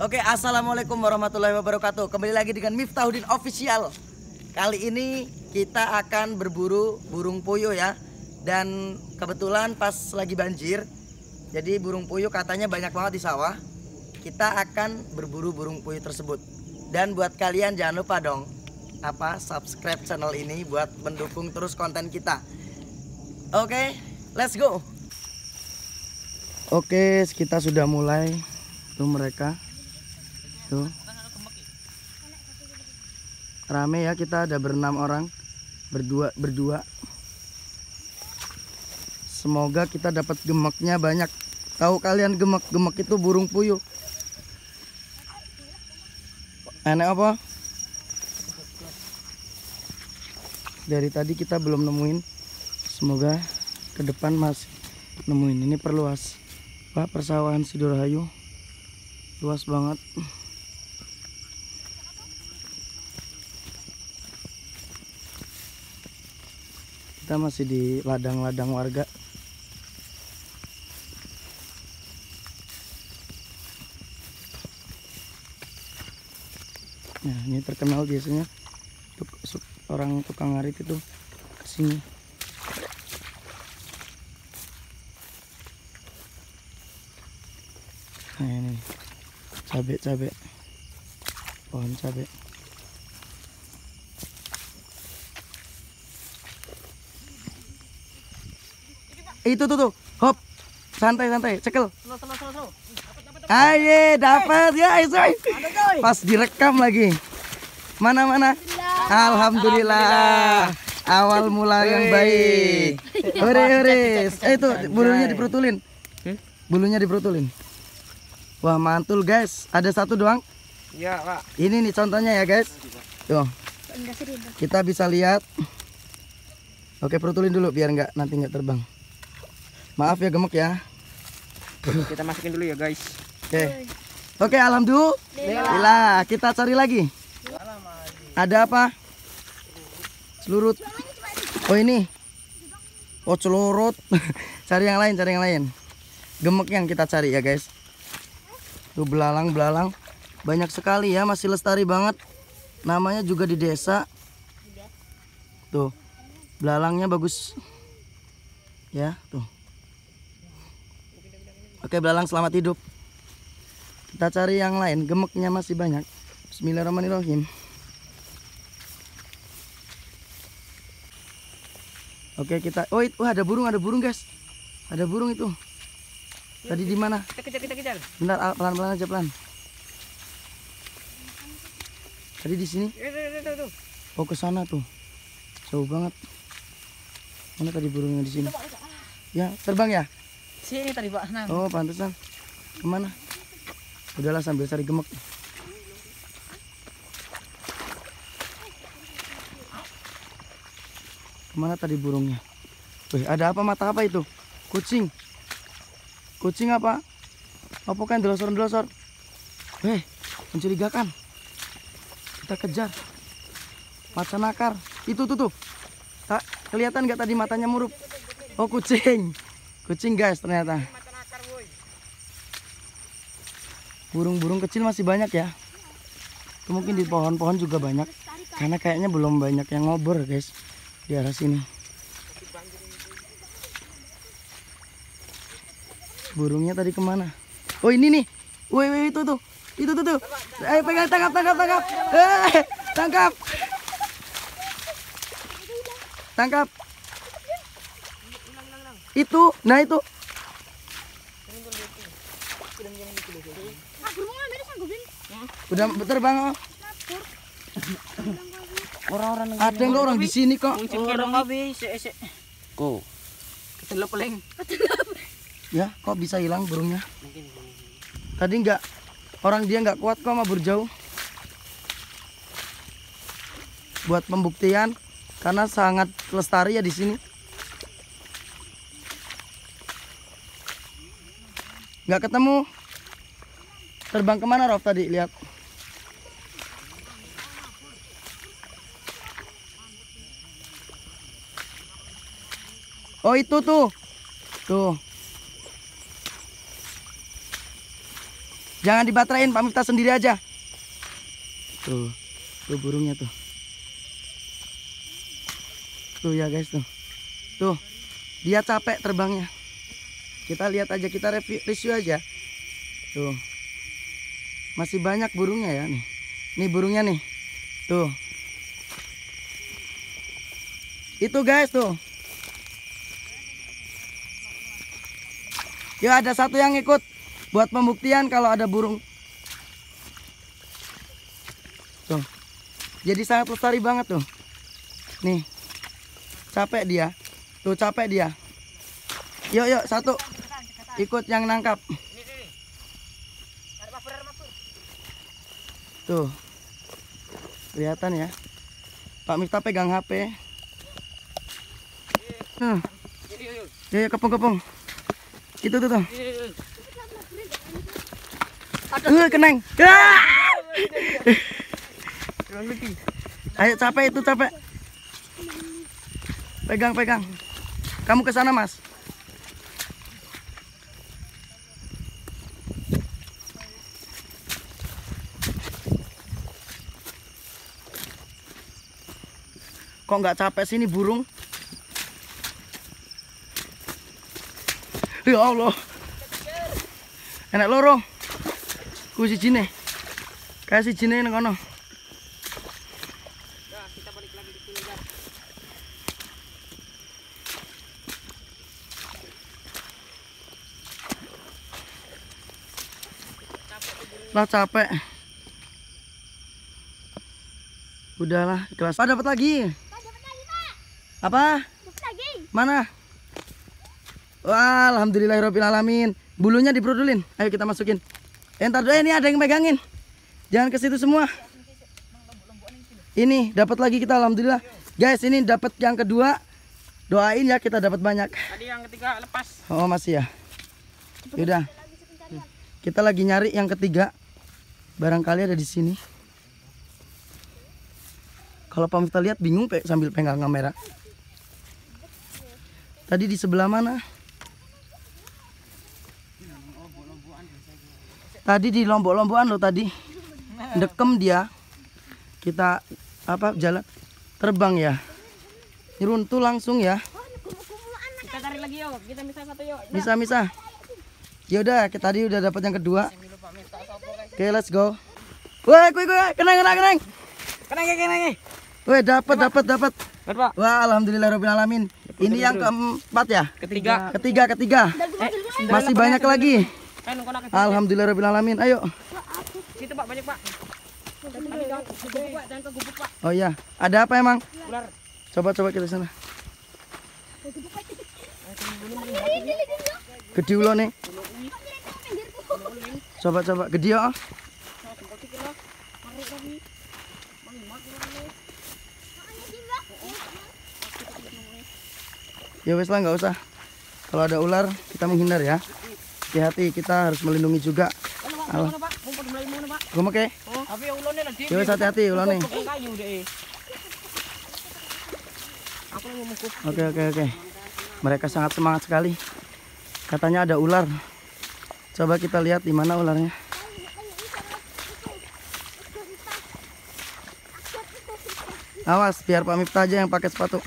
Oke, assalamualaikum warahmatullahi wabarakatuh. Kembali lagi dengan Miftahudin Official. Kali ini kita akan berburu burung puyuh ya. Dan kebetulan pas lagi banjir, jadi burung puyuh katanya banyak banget di sawah. Kita akan berburu burung puyuh tersebut. Dan buat kalian jangan lupa dong apa subscribe channel ini buat mendukung terus konten kita. Oke, let's go. Oke, kita sudah mulai. Tuh mereka. Tuh. Rame ya kita ada berenam orang. Berdua berdua. Semoga kita dapat gemeknya banyak. Tahu kalian gemek-gemek itu burung puyuh. Enak apa? Dari tadi kita belum nemuin. Semoga ke depan masih nemuin. Ini perluas. Pak persawahan Sidorahayu luas banget. Kita masih di ladang-ladang warga. Nah, ini terkenal biasanya tuk- orang tukang ngarit itu ke sini. Nah, ini cabe-cabe. Pohon cabe. Itu tuh tuh, hop. Santai santai, cekel. Aye, dapat ya, Isoy. Pas direkam lagi. Mana mana? Alhamdulillah. Awal mula yang baik. Ore ore. Eh itu bulunya diperutulin. Bulunya diperutulin. Wah mantul guys. Ada satu doang. Iya, Pak. Ini nih contohnya ya guys. Tuh. Kita bisa lihat. Oke perutulin dulu biar nggak nanti nggak terbang. Maaf ya gemek ya. Kita masukin dulu ya, guys. Oke. Oke, alhamdulillah. Kita cari lagi. Ada apa? Celurut. Oh, ini. Oh, celurut. cari yang lain, cari yang lain. Gemek yang kita cari ya, guys. Tuh belalang, belalang. Banyak sekali ya, masih lestari banget. Namanya juga di desa. Tuh. Belalangnya bagus. Ya, tuh. Oke, belalang selamat hidup. Kita cari yang lain, gemeknya masih banyak. Bismillahirrahmanirrahim. Oke, kita Oh, itu ada burung, ada burung, guys. Ada burung itu. Tadi di mana? Kita kejar, kita kejar. Bentar, ah, pelan-pelan aja pelan. Tadi di sini. Itu, itu, itu, itu. Oh, ke sana tuh. Jauh banget. Mana tadi burungnya di sini? Ya, terbang ya? Sini tadi, Pak. Oh, pantesan. Ke mana? Udahlah sambil cari gemek. Ke mana tadi burungnya? Wih, ada apa mata apa itu? Kucing. Kucing apa? Apa kan delosor-delosor? Eh, mencurigakan. Kita kejar. Macan akar. Itu tuh tuh. Tak kelihatan nggak tadi matanya murup? Oh, kucing. Kucing guys ternyata. Burung-burung kecil masih banyak ya. Itu mungkin di pohon-pohon juga banyak. Karena kayaknya belum banyak yang ngobor guys di arah sini. Burungnya tadi ke mana? Oh ini nih. Woi, woi itu tuh. Itu tuh tuh. Ayo pegang tangkap tangkap tangkap. Eh, tangkap. Tangkap. Itu, nah itu. Udah terbang oh. Orang-orang Ada nggak orang di sini kok? orang habis, sik paling. Ya, kok bisa hilang burungnya? Tadi nggak orang dia nggak kuat kok mabur jauh. Buat pembuktian karena sangat lestari ya di sini. Nggak ketemu. Terbang ke mana Rof tadi? Lihat. Oh itu tuh. Tuh. Jangan dibatrain, Pak Miftah sendiri aja. Tuh, tuh burungnya tuh. Tuh ya guys tuh. Tuh, dia capek terbangnya. Kita lihat aja, kita review, review aja. Tuh. Masih banyak burungnya ya nih. Nih burungnya nih. Tuh. Itu guys tuh. Ya ada satu yang ikut buat pembuktian kalau ada burung. Tuh. Jadi sangat lestari banget tuh. Nih. Capek dia. Tuh capek dia. Yuk yuk satu. Ikut yang nangkap. Tuh. Kelihatan ya. Pak Miftah pegang HP. Ya, ya kepung-kepung. Itu tuh tuh. Aduh, keneng. Ayo capek itu capek. Pegang pegang. Kamu ke sana mas. Kok nggak capek sini burung? Ya Allah. Enak loro. Ku si jine. Kayak si jine nang kono. Lah capek. Udahlah, kelas. Ah, dapat lagi. Apa? Mana? Wah, alhamdulillahirobbilalamin. Bulunya diperudulin. Ayo kita masukin. Eh, ntar dulu ini ada yang megangin. Jangan ke situ semua. Ini dapat lagi kita alhamdulillah. Guys, ini dapat yang kedua. Doain ya kita dapat banyak. Tadi yang ketiga lepas. Oh, masih ya. Yaudah. Kita lagi nyari yang ketiga. Barangkali ada di sini. Kalau Pak Miftah lihat bingung pe sambil pegang kamera. Tadi di sebelah mana? Tadi di lombok-lombokan loh tadi. Dekem dia. Kita apa jalan terbang ya. Nyeruntuh langsung ya. Kita cari lagi yuk. Kita misah satu yuk. Bisa bisa. Yaudah, kita tadi udah dapat yang kedua. Oke, let's go. Woi, kuy kuy, kenang kenang kenang. Kenang kenang. Woi, dapat dapat dapat. Wah, alhamdulillahirobbilalamin. Ini yang keempat ya? Ketiga. Ketiga, ketiga. Eh, Masih banyak lagi. Kan konak Alhamdulillahirobbilalamin. Ayo. Situ pak banyak pak. Pak. Oh iya, ada apa emang? Ular. Coba coba kita sana. Gede ulo nih. Coba coba gede ya. Ya wes lah nggak usah. Kalau ada ular kita menghindar ya. Hati-hati kita harus melindungi juga. Pak? Gue oke. Ya wes hati-hati mau mengkup. Oke oke oke. Mereka sangat semangat sekali. Katanya ada ular. Coba kita lihat di mana ularnya. Awas biar Pak Miftah aja yang pakai sepatu.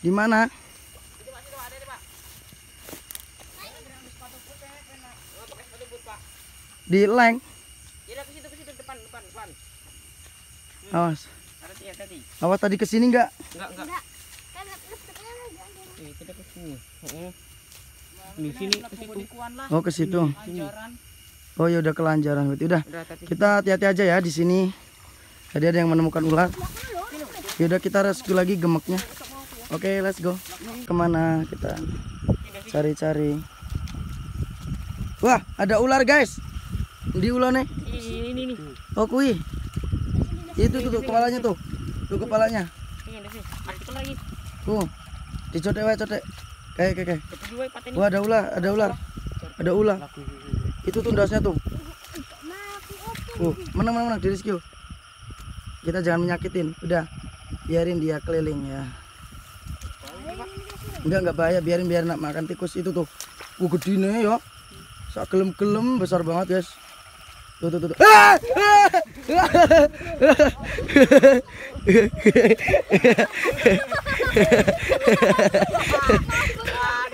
Di mana? Di leng. Ya. Awas. Awas tadi ke sini enggak? Enggak. Oh, ke situ. Oh, ya udah kelanjaran berarti udah. Udah. Kita hati-hati aja ya di sini. Tadi ada yang menemukan ular. Yaudah kita rescue lagi gemeknya. Oke, let's go. Ke mana kita cari-cari? Wah, ada ular guys. Di ular nih. Ini ini nih. Oh, kui. Itu tuh, kepalanya tuh. Tuh kepalanya. Lagi. Tuh. Dicotek wae, cotek. Kayak kayak kayak. Wah, ada ular, ada ular. Ada ular. Itu tuh ndasnya tuh. Uh, menang menang menang di rescue. Kita jangan menyakitin. Udah. Biarin dia keliling ya. Enggak enggak bahaya, biarin biar nak makan tikus itu tuh. Wah gedine ya. Sak gelem-gelem besar banget, guys. Tuh tuh tuh. tuh. Ah!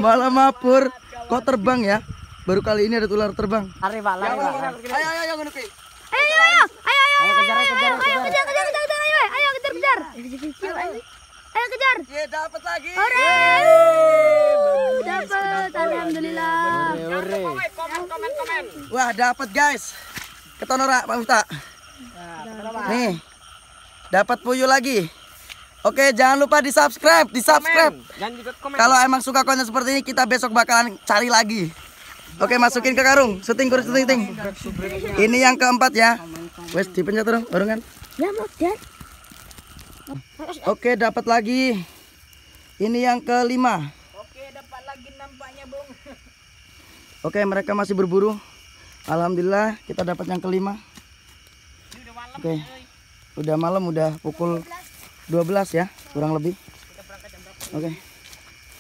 Malah mapur. Kok terbang ya? Baru kali ini ada ular terbang. Lari pak, lari pak. Ayo ayo ayo ngono kuwi. Ayo, ayo, ayo, ayo, ayo, Ayo kejar, ayo kejar, ayo, ayo, kejar, kejar, kejar, kejar, ayo, ayo, kejar, kejar. Ayo kejar. Ye dapat lagi. Hore. Dapat, alhamdulillah. Komen, komen, komen. Wah, dapat guys. Ketonora Pak Miftah. Nih. Dapat puyuh lagi. Oke, jangan lupa di-subscribe, di-subscribe. Dan juga komen. Kalau emang suka konten seperti ini, kita besok bakalan cari lagi. Oke, masukin ke karung. Syuting kurus syuting. syuting. Ini yang keempat ya. Wes dipencet dong, barengan. Ya, mau, Jan. Oke, dapat lagi. Ini yang kelima. Oke, dapat lagi nampaknya, Bung. Oke, mereka masih berburu. Alhamdulillah, kita dapat yang kelima. Oke. Udah malam, udah pukul 12 ya, kurang lebih. Oke.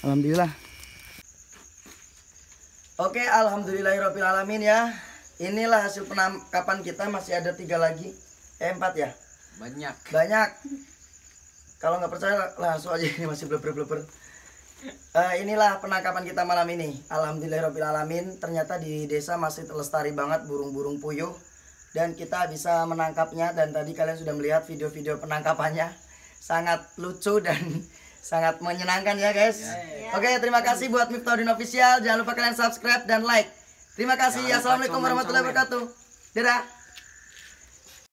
Alhamdulillah. Oke, alhamdulillahirobbilalamin ya. Inilah hasil penangkapan kita masih ada tiga lagi, eh empat ya. Banyak. Banyak. Kalau nggak percaya langsung aja ini masih bleber-bleber. Eh, inilah penangkapan kita malam ini. Alhamdulillahirobbilalamin. Ternyata di desa masih lestari banget burung-burung puyuh dan kita bisa menangkapnya dan tadi kalian sudah melihat video-video penangkapannya sangat lucu dan sangat menyenangkan ya guys. Oke terima kasih buat Miftahudin Official. Jangan lupa kalian subscribe dan like. Terima kasih. Assalamualaikum warahmatullahi wabarakatuh. Dadah.